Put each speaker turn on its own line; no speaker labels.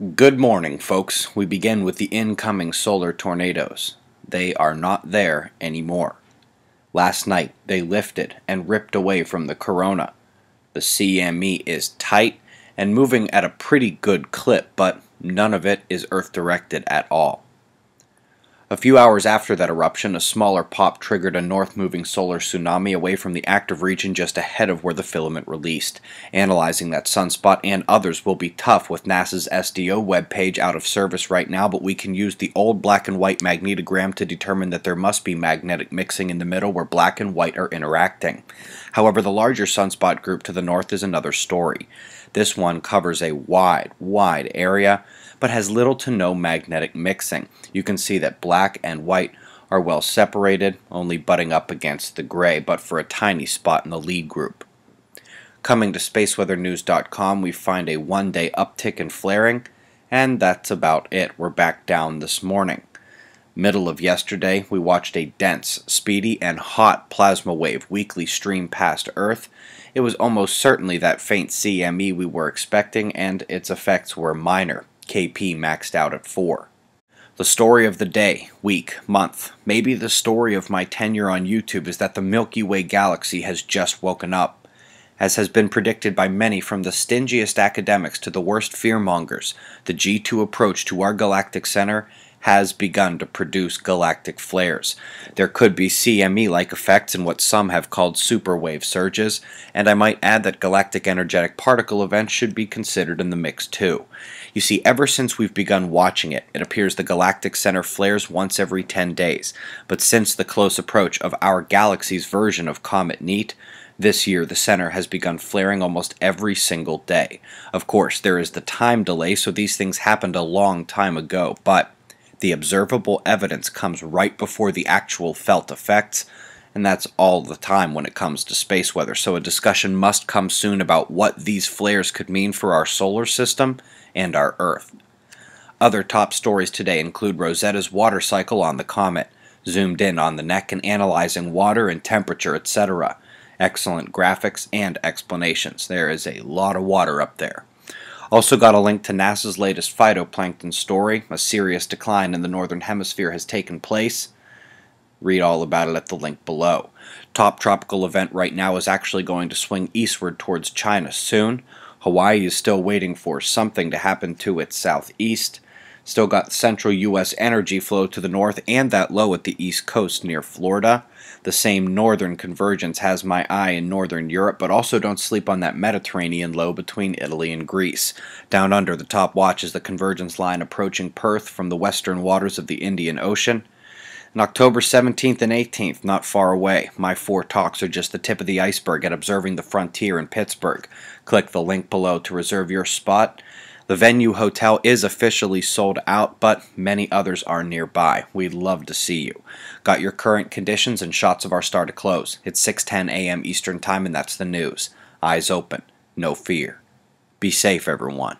Good morning, folks. We begin with the incoming solar tornadoes. They are not there anymore. Last night, they lifted and ripped away from the corona. The CME is tight and moving at a pretty good clip, but none of it is Earth directed at all. A few hours after that eruption, a smaller pop triggered a north moving solar tsunami away from the active region just ahead of where the filament released. Analyzing that sunspot and others will be tough with NASA's SDO webpage out of service right now, but we can use the old black and white magnetogram to determine that there must be magnetic mixing in the middle where black and white are interacting. However, the larger sunspot group to the north is another story. This one covers a wide, wide area, but has little to no magnetic mixing. You can see that black and white are well separated, only butting up against the gray, but for a tiny spot in the lead group. Coming to spaceweathernews.com, we find a one day uptick in flaring, and that's about it. We're back down this morning. Middle of yesterday, we watched a dense, speedy, and hot plasma wave weakly stream past Earth. It was almost certainly that faint CME we were expecting, and its effects were minor. KP maxed out at 4. The story of the day, week, month, maybe the story of my tenure on YouTube is that the Milky Way galaxy has just woken up. As has been predicted by many from the stingiest academics to the worst fearmongers, the G2 approach to our galactic center has begun to produce galactic flares. There could be CME like effects in what some have called superwave surges, and I might add that galactic energetic particle events should be considered in the mix too. You see, ever since we've begun watching it, it appears the galactic center flares once every 10 days, but since the close approach of our galaxy's version of Comet Neat, this year, the center has begun flaring almost every single day. Of course, there is the time delay, so these things happened a long time ago, but the observable evidence comes right before the actual felt effects, and that's all the time when it comes to space weather. So a discussion must come soon about what these flares could mean for our solar system and our Earth. Other top stories today include Rosetta's water cycle on the comet, zoomed in on the neck and analyzing water and temperature, etc. Excellent graphics and explanations. There is a lot of water up there. Also got a link to NASA's latest phytoplankton story. A serious decline in the northern hemisphere has taken place. Read all about it at the link below. Top tropical event right now is actually going to swing eastward towards China soon. Hawaii is still waiting for something to happen to its southeast. Still got central U.S. energy flow to the north and that low at the east coast near Florida. The same northern convergence has my eye in northern Europe, but also don't sleep on that Mediterranean low between Italy and Greece. Down under the top watch is the convergence line approaching Perth from the western waters of the Indian Ocean. And October 17th and 18th, not far away. My four talks are just the tip of the iceberg at Observing the Frontier in Pittsburgh. Click the link below to reserve your spot. The venue hotel is officially sold out, but many others are nearby. We'd love to see you. Got your current conditions and shots of our star to close. It's 6:10 a.m. Eastern Time and that's the news. Eyes open, no fear. Be safe everyone.